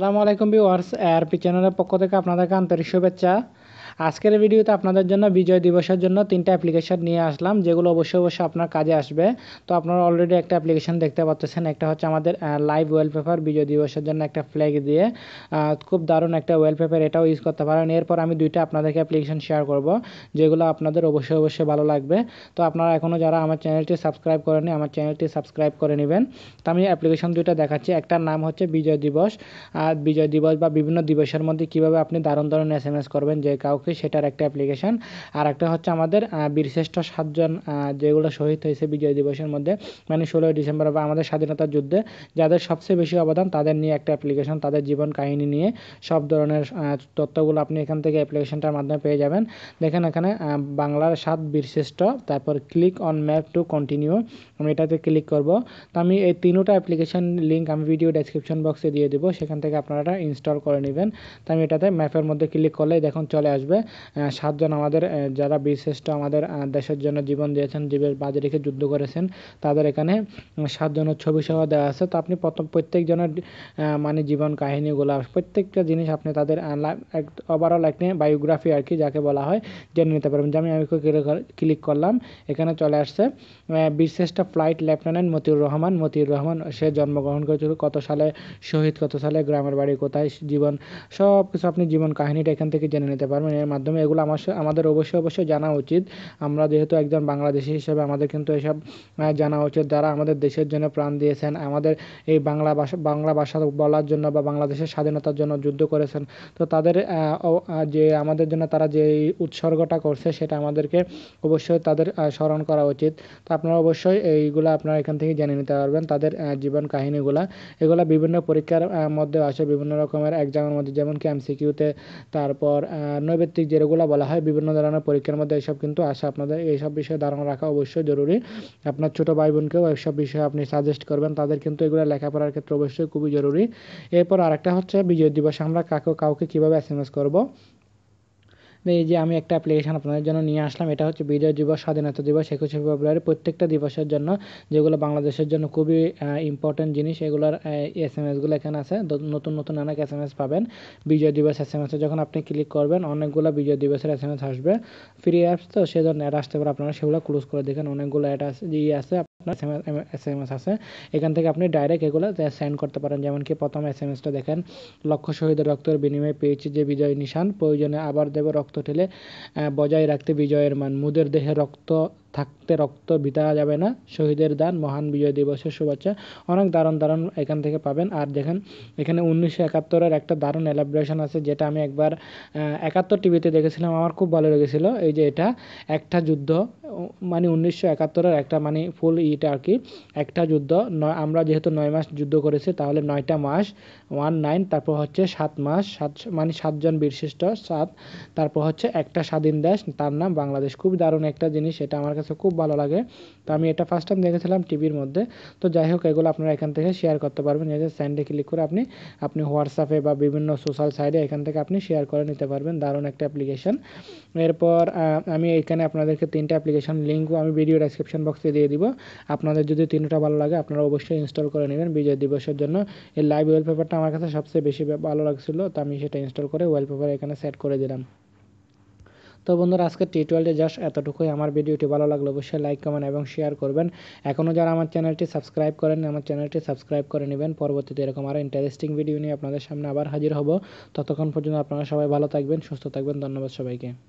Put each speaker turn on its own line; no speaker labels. আসসালামু আলাইকুম viewers ARP চ্যানেলের পক্ষ থেকে আপনাদেরকে আন্তরিক শুভেচ্ছা আজকের ভিডিওতে আপনাদের জন্য বিজয় দিবসের জন্য তিনটা অ্যাপ্লিকেশন নিয়ে আসলাম যেগুলো অবশ্যই অবশ্যই আপনার কাজে আসবে তো আপনারা অলরেডি একটা অ্যাপ্লিকেশন দেখতে পাচ্ছেন একটা হচ্ছে আমাদের লাইভ ওয়েলপেপার বিজয় দিবসের জন্য একটা ফ্ল্যাগ দিয়ে খুব দারুণ একটা ওয়েলপেপার এটাও ইউজ করতে পারেন এরপর আমি দুইটা আপনাদেরকে অ্যাপ্লিকেশন শেয়ার করব যেগুলো আপনাদের অবশ্যই অবশ্যই ভালো লাগবে তো আপনারা এখনও যারা আমার চ্যানেলটি সাবস্ক্রাইব করেনি আমার চ্যানেলটি সাবস্ক্রাইব করে নেবেন তো আমি অ্যাপ্লিকেশন দুইটা দেখাচ্ছি একটার নাম হচ্ছে বিজয় দিবস আর বিজয় দিবস বা বিভিন্ন দিবসের মধ্যে কীভাবে আপনি দারুণ দারুণ এস করবেন যে কাউকে অফিস সেটার একটা অ্যাপ্লিকেশান আর একটা হচ্ছে আমাদের বীরশ্রেষ্ঠ সাতজন যেগুলো শহীদ হয়েছে বিজয় দিবসের মধ্যে মানে ষোলোই ডিসেম্বর বা আমাদের স্বাধীনতার যুদ্ধে যাদের সবচেয়ে বেশি অবদান তাদের নিয়ে একটা অ্যাপ্লিকেশান তাদের জীবন কাহিনী নিয়ে সব ধরনের তথ্যগুলো আপনি এখান থেকে অ্যাপ্লিকেশানটার মাধ্যমে পেয়ে যাবেন দেখেন এখানে বাংলার সাত বীরশ্রেষ্ঠ তারপর click on map to continue আমি এটাতে ক্লিক করব তো আমি এই তিনোটা অ্যাপ্লিকেশান লিঙ্ক আমি ভিডিও ডেসক্রিপশন বক্সে দিয়ে দেবো সেখান থেকে আপনারা ইনস্টল করে নেবেন তো আমি এটাতে ম্যাপের মধ্যে ক্লিক করলে দেখুন চলে আসবে করে সাতজন আমাদের যারা বীরশ্রেষ্ঠ আমাদের দেশের জন্য জীবন দিয়েছেন জীবের বাজি রেখে যুদ্ধ করেছেন তাদের এখানে সাতজনের ছবি সহ দেওয়া আছে তো আপনি প্রথম প্রত্যেকজনের মানে জীবন কাহিনীগুলো প্রত্যেকটা জিনিস আপনি তাদের ওভারঅল একটি বায়োগ্রাফি আর কি যাকে বলা হয় জেনে নিতে পারবেন যে আমি আমি ক্লিক করলাম এখানে চলে আসছে বীরশ্রেষ্ঠ ফ্লাইট লেফটেন্যান্ট মতিউর রহমান মতিউর রহমান সে জন্মগ্রহণ করেছিল কত সালে শহীদ কত সালে গ্রামের বাড়ি কোথায় জীবন সব কিছু আপনি জীবন কাহিনীটা এখান থেকে জেনে নিতে পারবেন এর মাধ্যমে এগুলো আমার আমাদের অবশ্যই অবশ্যই জানা উচিত আমরা যেহেতু একজন বাংলাদেশি হিসেবে আমাদের কিন্তু এসব জানা উচিত যারা আমাদের দেশের জন্য প্রাণ দিয়েছেন আমাদের এই বাংলা ভাষা বাংলা ভাষা বলার জন্য বা বাংলাদেশের স্বাধীনতার জন্য যুদ্ধ করেছেন তো তাদের যে আমাদের জন্য তারা যে উৎসর্গটা করছে সেটা আমাদেরকে অবশ্যই তাদের স্মরণ করা উচিত তো আপনারা অবশ্যই এইগুলো আপনারা এখান থেকে জেনে নিতে পারবেন তাদের জীবন কাহিনিগুলা এগুলো বিভিন্ন পরীক্ষার মধ্যে আসে বিভিন্ন রকমের এক্সামের মধ্যে যেমন কি এমসিকিউতে তারপর নৈবেদ্য ভিত্তিক যেগুলো বলা হয় বিভিন্ন ধরনের পরীক্ষার মধ্যে এইসব কিন্তু আসে আপনাদের এইসব বিষয়ে ধারণা রাখা অবশ্যই জরুরি আপনার ছোটো ভাই বোনকেও এইসব বিষয়ে আপনি সাজেস্ট করবেন তাদের কিন্তু এগুলো লেখাপড়ার ক্ষেত্রে অবশ্যই খুবই জরুরি এরপর আরেকটা হচ্ছে বিজয় দিবস আমরা কাকে কাউকে কীভাবে এস এম এস করবো এই যে আমি একটা অ্যাপ্লিকেশন আপনাদের জন্য নিয়ে আসলাম এটা হচ্ছে বিজয় দিবস স্বাধীনতা দিবস একুশে ফেব্রুয়ারি প্রত্যেকটা দিবসের জন্য যেগুলো বাংলাদেশের জন্য খুবই ইম্পর্ট্যান্ট জিনিস এগুলোর এস এম এসগুলো এখানে আছে নতুন নতুন অনেক এস এম এস পাবেন বিজয় দিবস এস এম এসে যখন আপনি ক্লিক করবেন অনেকগুলো বিজয় দিবসের এস এম এস আসবে ফ্রি অ্যাপস তো সেজন্য অ্যাড আসতে পারে আপনারা সেগুলো ক্লোজ করে দেখেন অনেকগুলো অ্যাড আছে ইয়ে আছে এস এম এস আছে এখান থেকে আপনি ডাইরেক্ট এগুলো সেন্ড করতে পারেন যেমন কি প্রথম এস এম এসটা দেখেন লক্ষ্য শহীদের রক্তের বিনিময়ে পেয়েছে যে বিজয় নিশান প্রয়োজনে আবার দেব রক্ত ঠেলে বজায় রাখতে বিজয়ের মান মুদের দেহে রক্ত থাকতে রক্ত বিতা যাবে না শহীদের দান মহান বিজয় দিবসের শুভেচ্ছা অনেক দারুণ দারুণ এখান থেকে পাবেন আর দেখেন এখানে উনিশশো একাত্তরের একটা দারুণ এলাব্রেশন আছে যেটা আমি একবার একাত্তর টিভিতে দেখেছিলাম আমার খুব ভালো লেগেছিল এই যে এটা একটা যুদ্ধ মানে উনিশশো একাত্তরের একটা মানে ফুল ইটা আর কি একটা যুদ্ধ নয় আমরা যেহেতু নয় মাস যুদ্ধ করেছি তাহলে নয়টা মাস ওয়ান নাইন তারপর হচ্ছে সাত মাস সাত মানে সাতজন বীরশ্রেষ্ঠ সাত তারপর হচ্ছে একটা স্বাধীন দেশ তার নাম বাংলাদেশ খুবই দারুণ একটা জিনিস এটা আমার কাছে খুব ভালো লাগে তো আমি এটা ফার্স্ট টাইম দেখেছিলাম টিভির মধ্যে তো যাই হোক এগুলো আপনারা এখান থেকে শেয়ার করতে পারবেন এই যে স্যান্ডে ক্লিক করে আপনি আপনি হোয়াটসঅ্যাপে বা বিভিন্ন সোশ্যাল সাইডে এখান থেকে আপনি শেয়ার করে নিতে পারবেন দারুণ একটা অ্যাপ্লিকেশান এরপর আমি এখানে আপনাদেরকে তিনটা অ্যাপ্লিকেশান লিঙ্কও আমি ভিডিও ডেসক্রিপশন বক্সে দিয়ে দিব আপনাদের যদি তিনটা ভালো লাগে আপনারা অবশ্যই ইনস্টল করে নেবেন বিজয় দিবসের জন্য এই লাইভ ওয়ালপেপারটা আমার কাছে সবচেয়ে বেশি ভালো লাগছিল তো আমি সেটা ইনস্টল করে ওয়ালপেপার এখানে সেট করে দিলাম তো বন্ধুরা আজকে টি টিউটোরিয়ালটি জাস্ট এতটুকুই আমার ভিডিওটি ভালো লাগলো অবশ্যই লাইক কমেন্ট এবং শেয়ার করবেন এখনও যারা আমার চ্যানেলটি সাবস্ক্রাইব করেন আমার চ্যানেলটি সাবস্ক্রাইব করে নেবেন পরবর্তীতে এরকম আরও ইন্টারেস্টিং ভিডিও নিয়ে আপনাদের সামনে আবার হাজির হব ততক্ষণ পর্যন্ত আপনারা সবাই ভালো থাকবেন সুস্থ থাকবেন ধন্যবাদ সবাইকে